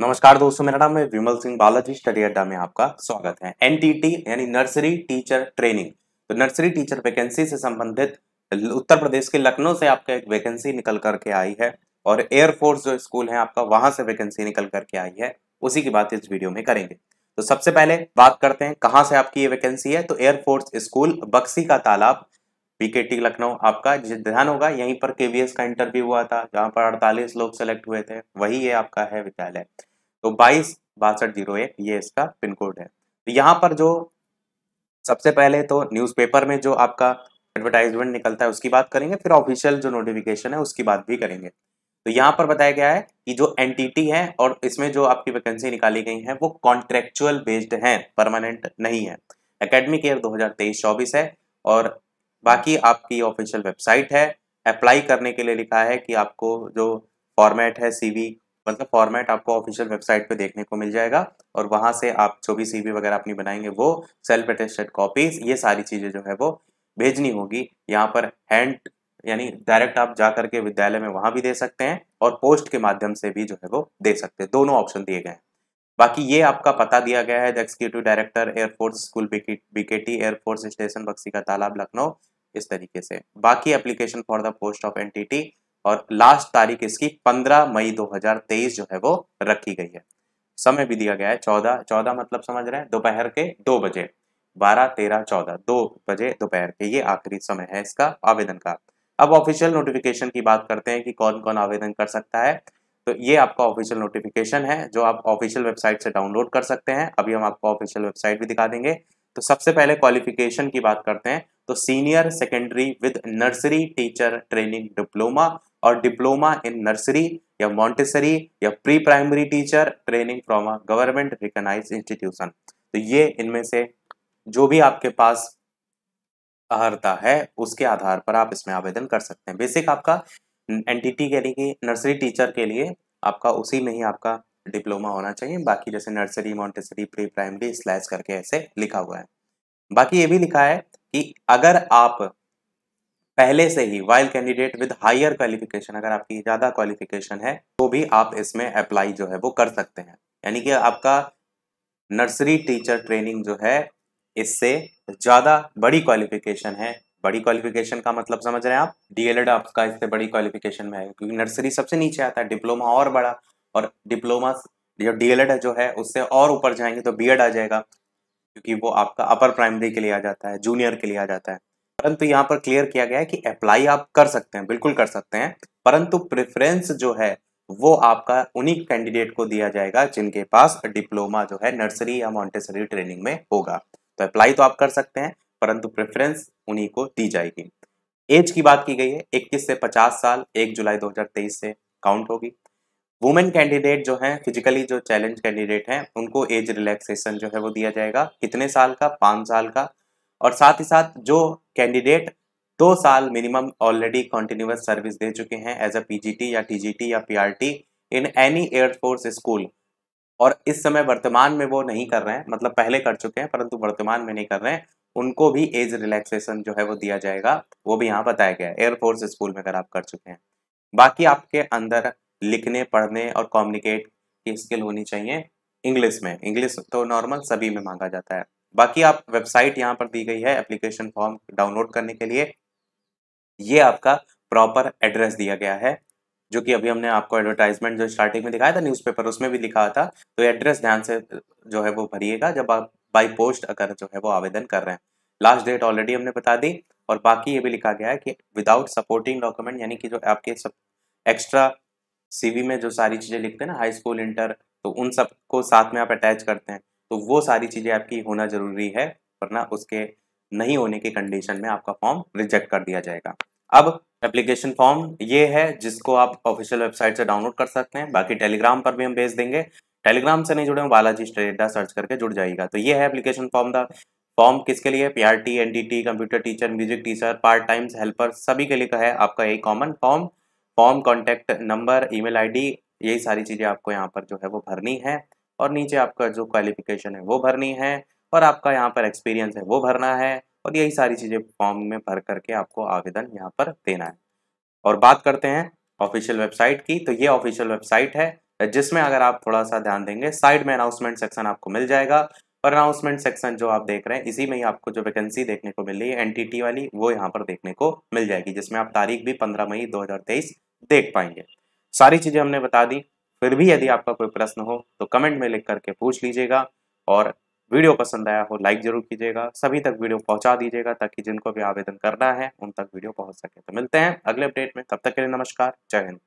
नमस्कार दोस्तों, मेरा नाम है विमल सिंह बालाजी, स्टडी अड्डा में आपका स्वागत है। एनटीटी यानी नर्सरी टीचर ट्रेनिंग। तो नर्सरी टीचर वैकेंसी से संबंधित उत्तर प्रदेश के लखनऊ से आपका एक वैकेंसी निकल करके आई है और एयरफोर्स जो स्कूल है आपका, वहाँ से वैकेंसी निकल करके आई है। उसी की बात इस वीडियो में करेंगे। तो सबसे पहले बात करते हैं कहाँ से आपकी ये वैकेंसी है। तो एयरफोर्स स्कूल बक्सी का तालाब पीकेटी लखनऊ आपका ध्यान होगा, यहीं पर केवीएस का इंटरव्यू हुआ था, जहाँ पर अड़तालीस लोग सेलेक्ट हुए थे, वही ये आपका है विद्यालय। तो बाईस बासठ ज़ीरो एक ये इसका पिन कोड है। तो यहाँ पर जो सबसे पहले तो न्यूज़पेपर में जो आपका एडवर्टाइजमेंट निकलता है उसकी बात करेंगे, फिर ऑफिशियल जो नोटिफिकेशन है उसकी बात भी करेंगे। तो यहाँ पर बताया गया है कि जो एनटीटी है और इसमें जो आपकी वैकेंसी निकाली गई है वो कॉन्ट्रेक्चुअल बेस्ड है, परमानेंट नहीं है। एकेडमिक ईयर 2023-24 है और बाकी आपकी ऑफिशियल वेबसाइट है। अप्लाई करने के लिए लिखा है कि आपको जो फॉर्मेट है सीवी मतलब फॉर्मेट आपको ऑफिशियल वेबसाइट पे देखने को मिल जाएगा और वहाँ से आप जो भी सीवी वगैरह अपनी बनाएँगे, वो सेल्फ अटेस्टेड कॉपीज ये सारी चीज़ें जो है वो भेजनी होगी। यहाँ पर हैंड यानी डायरेक्ट आप जा करके विद्यालय में वहाँ भी दे सकते हैं और पोस्ट के माध्यम से भी जो है वो दे सकते हैं। दोनों ऑप्शन दिए गए हैं। बाकी ये आपका पता दिया गया है executive director air force school BKT air force station Bakshi ka Talab, Lucknow, इस तरीके से। बाकी application for the post of NTT और लास्ट तारीख इसकी 15 मई 2023 जो है वो रखी गई है। समय भी दिया गया है 14 14 मतलब समझ रहे हैं? दोपहर के दो बजे। 12 13 14 दो बजे दोपहर के ये आखिरी समय है इसका आवेदन का। अब ऑफिशियल नोटिफिकेशन की बात करते हैं कि कौन कौन आवेदन कर सकता है। तो ये आपका ऑफिशियल नोटिफिकेशन है, जो आप ऑफिशियल वेबसाइट से डाउनलोड कर सकते हैं। अभी हम आपको ऑफिशियल वेबसाइट भी दिखा देंगे। तो सबसे पहले क्वालिफिकेशन की बात करते हैं। तो senior secondary with nursery teacher training diploma और डिप्लोमा इन नर्सरी या मॉन्टेसरी या pre primary teacher training from a government recognise institution तो ये इनमें से जो भी आपके पास अर्हता है, उसके आधार पर आप इसमें आवेदन कर सकते हैं। बेसिक आपका एनटीटी यानी कि नर्सरी टीचर के लिए आपका उसी में ही आपका डिप्लोमा होना चाहिए। बाकी जैसे nursery Montessori pre primary slash करके ऐसे लिखा हुआ है। बाकी ये भी लिखा है कि अगर आप पहले से ही while candidate with higher qualification अगर आपकी ज़्यादा क्वालिफिकेशन है तो भी आप इसमें अप्लाई जो है वो कर सकते हैं। यानी कि आपका नर्सरी टीचर ट्रेनिंग जो है, इससे ज़्यादा बड़ी क्वालिफिकेशन है। बड़ी क्वालिफिकेशन का मतलब समझ रहे हैं आप? डीएलएड आपका इससे बड़ी क्वालिफिकेशन में है, क्योंकि नर्सरी सबसे नीचे आता है डिप्लोमा और बड़ा। और डिप्लोमा जो डीएलएड जो है, उससे और ऊपर जाएँगे तो बीएड आ जाएगा, क्योंकि वो आपका अपर प्राइमरी के लिए आ जाता है जूनियर के लिए आ जाता है। परंतु यहाँ पर क्लियर किया गया है कि अप्लाई आप कर सकते हैं, बिल्कुल कर सकते हैं। परंतु प्रेफरेंस जो है, वो आपका उन्हीं कैंडिडेट को दिया जाएगा, जिनके पास डिप्लोमा जो है नर्सरी या मॉन्टेसरी ट्रेनिंग में होगा। तो अप्लाई तो आप कर सकते हैं, परंतु प्रेफरेंस उन्हीं को दी जाएगी। एज की बात की गई है 21 से 50 साल 1 जुलाई 2023 से काउंट होगी। वुमेन कैंडिडेट जो है फिजिकली जो चैलेंज कैंडिडेट हैं, उनको एज रिलैक्सेशन जो है वो दिया जाएगा। कितने साल का? पाँच साल का। और साथ ही साथ जो कैंडिडेट दो साल मिनिमम ऑलरेडी कॉन्टिन्यूस सर्विस दे चुके हैं एज अ पीजीटी या टीजीटी या PRT in any air force school और इस समय वर्तमान में वो नहीं कर रहे हैं मतलब पहले कर चुके हैं, परंतु वर्तमान में नहीं कर रहे हैं, उनको भी एज रिलैक्सेशन जो है वो दिया जाएगा, वो भी यहाँ बताया गया है एयरफोर्स स्कूल में अगर आप कर चुके हैं। बाकी आपके अंदर लिखने, पढ़ने और कम्युनिकेट की स्किल होनी चाहिए इंग्लिश में। इंग्लिश तो नॉर्मल सभी में मांगा जाता है। बाकी आप वेबसाइट यहाँ पर दी गई है एप्लीकेशन फॉर्म डाउनलोड करने के लिए। ये आपका प्रॉपर एड्रेस दिया गया है, जो कि अभी हमने आपको एडवर्टाइजमेंट जो स्टार्टिंग में दिखाया था, न्यूज़पेपर उसमें भी लिखा था। तो एड्रेस ध्यान से, जो है वो भरिएगा जब आप बाई पोस्ट अगर जो है वो आवेदन कर रहे हैं। लास्ट डेट ऑलरेडी हमने बता दी और बाकी ये भी लिखा गया है कि विदाउट सपोर्टिंग डॉक्यूमेंट, यानी कि जो आपके सब एक्स्ट्रा सीवी में जो सारी चीज़ें लिखते हैं ना, हाई स्कूल, इंटर तो उन सबको साथ में आप अटैच करते हैं। तो वो सारी चीज़ें आपकी होना ज़रूरी है, वरना उसके नहीं होने की कंडीशन में आपका फॉर्म रिजेक्ट कर दिया जाएगा। अब एप्लीकेशन फॉर्म ये है, जिसको आप ऑफिशियल वेबसाइट से डाउनलोड कर सकते हैं। बाकी टेलीग्राम पर भी हम भेज देंगे। टेलीग्राम से नहीं जुड़े बालाजी स्ट्रेडा सर्च करके जुड़ जाएगा तो ये है एप्लीकेशन फॉर्म द फॉर्म किसके लिए? P R T N T T computer teacher music teacher part time helper सभी के लिए का है आपका यही common form form contact number email ID यही सारी चीज़ें आपको यहाँ पर जो है वो भरनी है। और नीचे आपका जो क्वालिफिकेशन है वो भरनी है और आपका यहाँ पर एक्सपीरियंस है वो भरना है और यही सारी चीज़ें फॉर्म में भर करके आपको आवेदन यहाँ पर देना है। और बात करते हैं ऑफिशियल वेबसाइट की तो ये ऑफिशियल वेबसाइट है जिसमें अगर आप थोड़ा सा ध्यान देंगे साइड में अनाउंसमेंट सेक्शन आपको मिल जाएगा और अनाउंसमेंट सेक्शन जो आप देख रहे हैं, इसी में ही आपको जो वैकेंसी देखने को मिल रही है एनटीटी वाली, वो यहाँ पर देखने को मिल जाएगी, जिसमें आप तारीख भी 15 मई 2023 देख पाएँगे। सारी चीज़ें हमने बता दी फिर भी यदि आपका कोई प्रश्न हो तो कमेंट में लिख करके पूछ लीजिएगा और वीडियो पसंद आया हो, लाइक ज़रूर कीजिएगा। सभी तक वीडियो पहुँचा दीजिएगा ताकि जिनको भी आवेदन करना है, उन तक वीडियो पहुँच सके। तो मिलते हैं अगले अपडेट में। तब तक के लिए नमस्कार। जय हिंद।